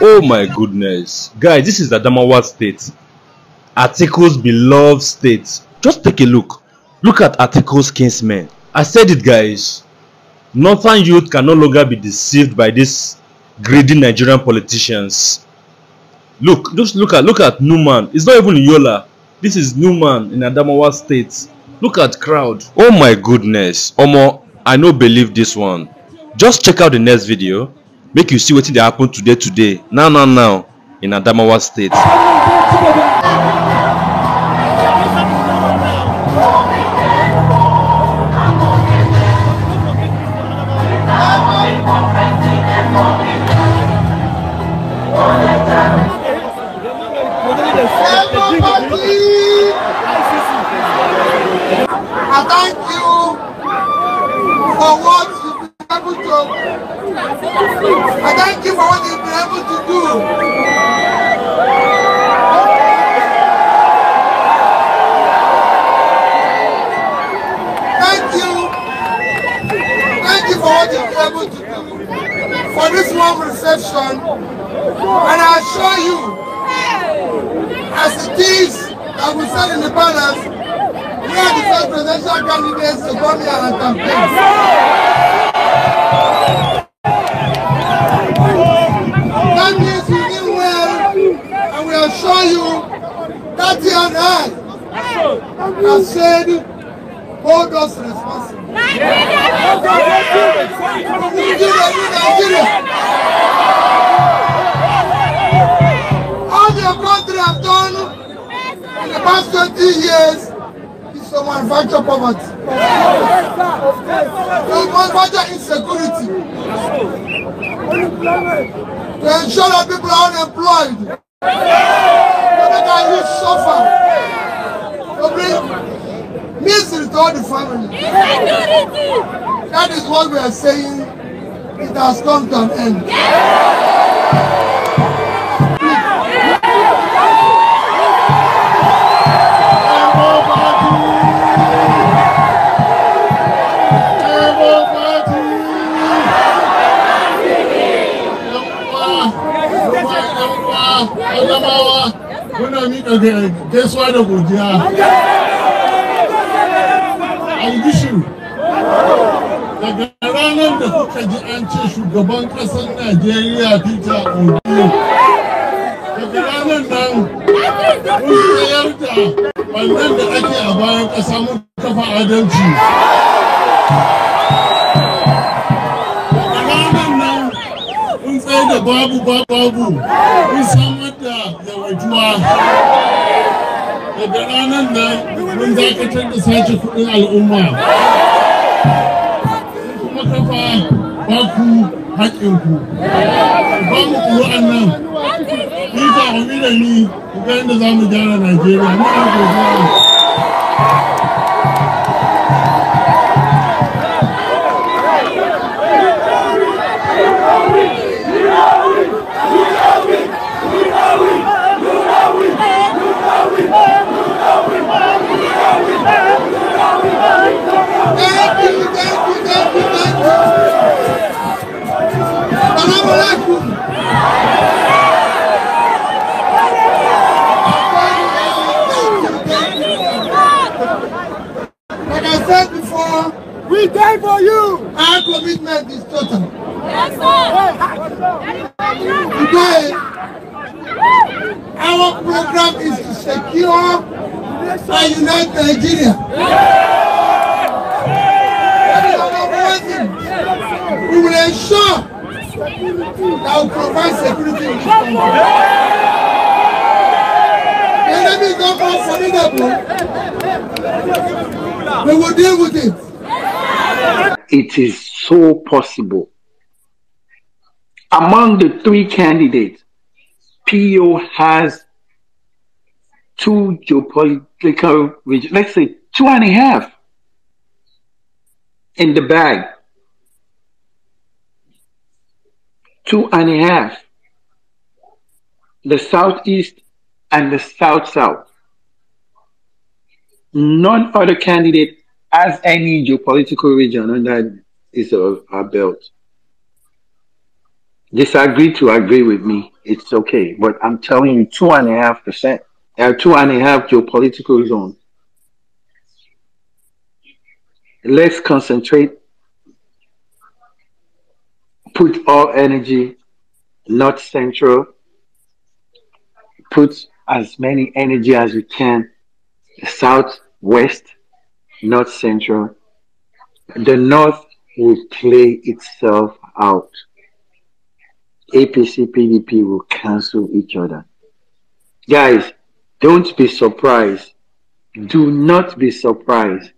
Oh my goodness. Guys, this is Adamawa State. Atiku's beloved state. Just take a look. Look at Atiku's kinsmen. I said it, guys. Northern youth can no longer be deceived by these greedy Nigerian politicians. Look, just look at look at Numan. It's not even Yola. This is Numan in Adamawa State. Look at crowd. Oh my goodness. Omo, I no believe this one. Just check out the next video. Make you see wetin dey happen today today. Now now now in Adamawa State. Thank you for what you've been able to. I thank you for what you've been able to do. Thank you. Thank you for what you've been able to do for this warm reception. And I assure you, as it is, as we said in the palace, we the first presidential candidates to come here and campaign. That means we did well, and we assure you that the and I have said, hold us responsible. Nigeria, Nigeria. All your country have done in the past 20 years to manufacture poverty. To manufacture insecurity. To ensure that people are unemployed. To make our youth suffer. To bring misery to all the family. That is what we are saying. It has come to an end. Muna miƙa gaisuwa da godiya. Albishiru, daga ranar da kuka ji an ce shugaban ƙasar Najeriya Peter Obi, daga ranar nan mun tsayar da wannan da ake a bayan ƙasa mun kafa adalci. Da babu babu. Mun samar da yawajuwa. daga ranar nan mun dakatar da sace kuɗin al'umma. Kuma kafa ba ku haƙƙinku. Ba mu ƙuri'an nan ni hami da ni ga yadda za mu gyara najeriya. Muna we die for you. Our commitment is total. Today, our program is to secure and unite Nigeria. We will ensure that we provide security in this country. The enemy is not formidable. We will deal with it. It is so possible. Among the three candidates, PO has two geopolitical regions, let's say two and a half in the bag. Two and a half. The southeast and the south south. none other candidate has any geopolitical region under his or her belt. Disagree to agree with me, it's okay. But I'm telling you, two and a half percent, uh, two and a half geopolitical zone. Let's concentrate, put all energy, not central, put as many energy as we can, south, west, north, central. The north will play itself out. APC, PDP will cancel each other. Guys, don't be surprised. Do not be surprised.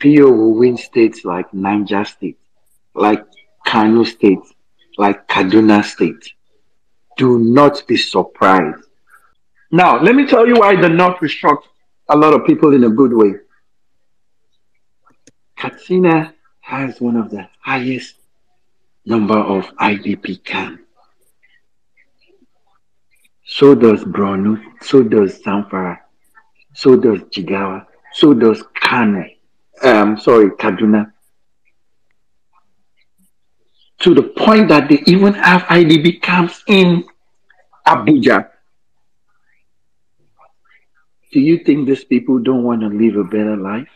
PO will win states like Niger State, like Kano State, like Kaduna State. Do not be surprised. Now, let me tell you why the North restruct a lot of people in a good way. Katsina has one of the highest number of IDP camps. So does Borno, so does Zamfara, so does Jigawa, so does Kano, um, sorry, Kaduna. To the point that they even have IDP camps in Abuja. Do you think these people don't want to live a better life?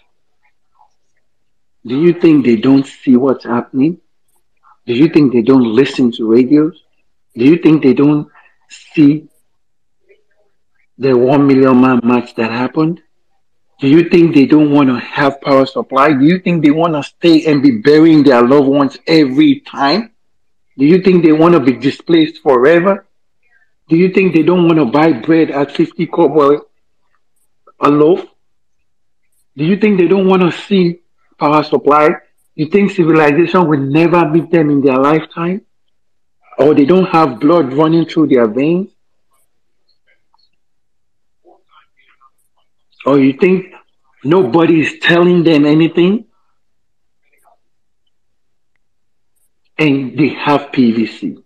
Do you think they don't see what's happening? Do you think they don't listen to radios? Do you think they don't see the one million man march that happened? Do you think they don't want to have power supply? Do you think they want to stay and be burying their loved ones every time? Do you think they want to be displaced forever? Do you think they don't want to buy bread at 50 kobo a loaf? Do you think they don't want to see power supply? You think civilization will never meet them in their lifetime? Or they don't have blood running through their veins? Or you think nobody is telling them anything? And they have PVC.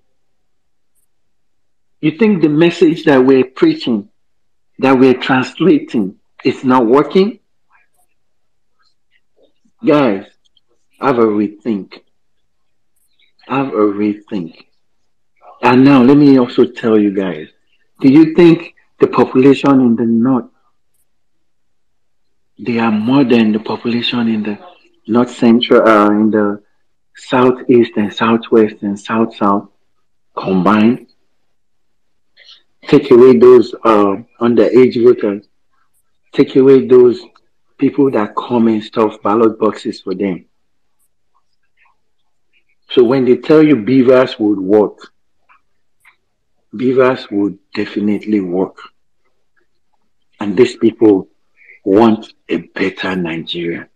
You think the message that we're preaching, that we're translating, is not working? Guys, have a rethink. Have a rethink. And now let me also tell you guys, do you think the population in the north they are more than the population in the north central uh, in the southeast and southwest and south south combined take away those uh, underage voters take away those people that come and stuff ballot boxes for them so when they tell you beavers would work beavers would definitely work and these people want a better Nigeria.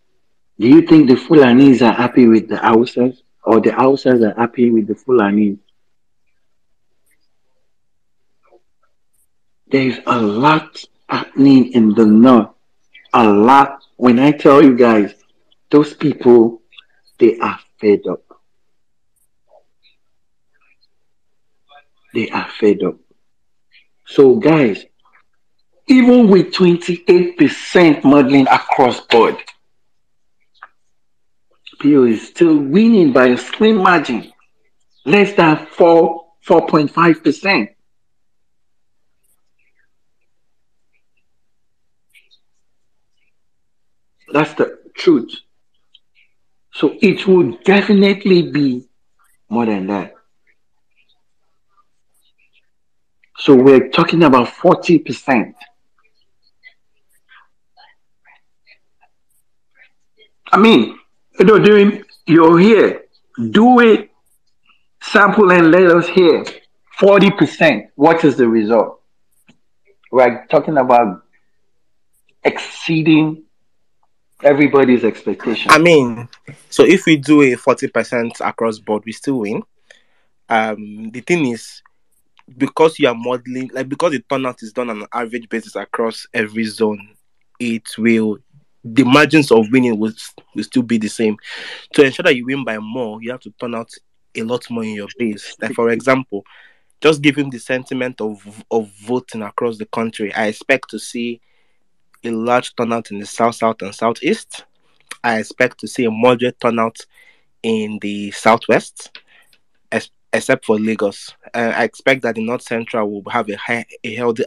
Do you think the Fulanis are happy with the Hausas or the Hausas are happy with the Fulanis? There's a lot happening in the north. A lot. When I tell you guys, those people, they are fed up. They are fed up. So guys, even with 28% modeling across board. PO is still winning by a slim margin, less than 4, 4.5%. That's the truth. So it will definitely be more than that. So we're talking about 40%. I mean, you know, doing you're here, do it, sample and let us hear. 40%. What is the result? We're talking about exceeding everybody's expectation. I mean, so if we do a 40% across board, we still win. Um, the thing is, because you are modeling, like because the turnout is done on an average basis across every zone, it will the margins of winning will, will still be the same. To ensure that you win by more, you have to turn out a lot more in your base. Like for example, just giving the sentiment of of voting across the country, I expect to see a large turnout in the south, south, and southeast. I expect to see a moderate turnout in the southwest, except for Lagos. Uh, I expect that the north central will have a high, a healthy